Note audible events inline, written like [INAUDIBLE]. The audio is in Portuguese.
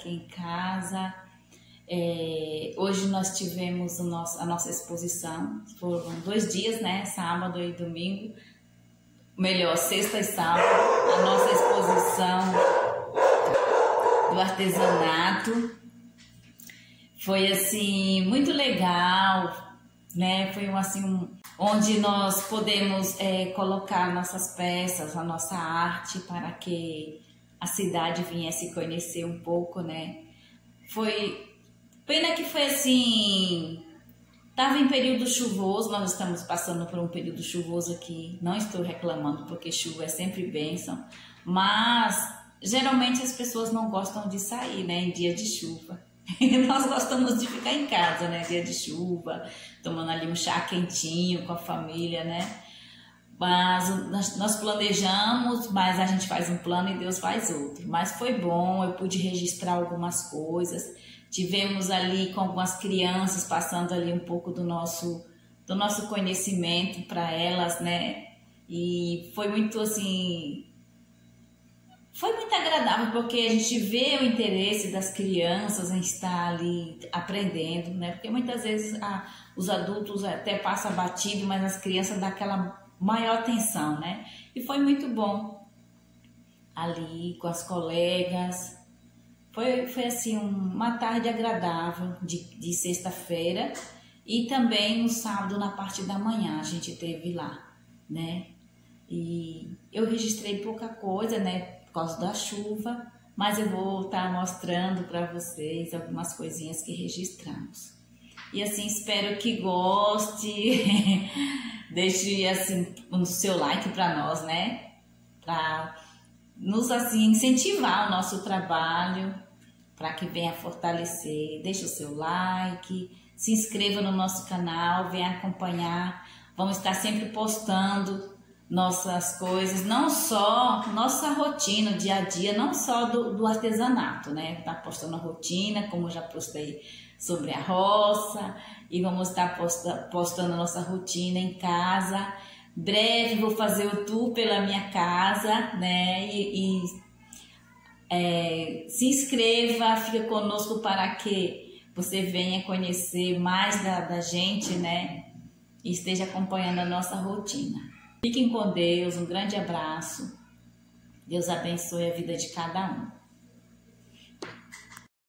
Aqui em casa. É, hoje nós tivemos nosso, a nossa exposição, foram dois dias, né? Sábado e domingo, melhor, sexta e sábado, a nossa exposição do artesanato. Foi assim, muito legal, né? Foi um, assim, um, onde nós podemos é, colocar nossas peças, a nossa arte para que a cidade viesse conhecer um pouco, né? Foi pena que foi assim, Estava em período chuvoso, nós estamos passando por um período chuvoso aqui. Não estou reclamando, porque chuva é sempre bênção. Mas geralmente as pessoas não gostam de sair, né, em dia de chuva. [LAUGHS] nós gostamos de ficar em casa, né, dia de chuva, tomando ali um chá quentinho com a família, né? Mas nós planejamos, mas a gente faz um plano e Deus faz outro. Mas foi bom, eu pude registrar algumas coisas. Tivemos ali com algumas crianças passando ali um pouco do nosso do nosso conhecimento para elas, né? E foi muito assim foi muito agradável porque a gente vê o interesse das crianças em estar ali aprendendo, né? Porque muitas vezes ah, os adultos até passam batido, mas as crianças dão aquela maior atenção, né? E foi muito bom ali com as colegas. Foi, foi assim uma tarde agradável de, de sexta-feira e também no sábado na parte da manhã a gente teve lá, né? E eu registrei pouca coisa, né? Por causa da chuva, mas eu vou estar tá mostrando para vocês algumas coisinhas que registramos. E assim, espero que goste. [LAUGHS] Deixe assim o seu like para nós, né? Para nos assim incentivar o nosso trabalho, para que venha fortalecer. Deixe o seu like, se inscreva no nosso canal, venha acompanhar. Vamos estar sempre postando nossas coisas, não só nossa rotina, dia a dia, não só do, do artesanato, né? Tá postando a rotina, como já postei sobre a roça, e vamos estar posta, postando nossa rotina em casa. Breve vou fazer o tour pela minha casa, né? E, e é, se inscreva, fica conosco para que você venha conhecer mais da, da gente, né? E esteja acompanhando a nossa rotina. Fiquem com Deus, um grande abraço. Deus abençoe a vida de cada um.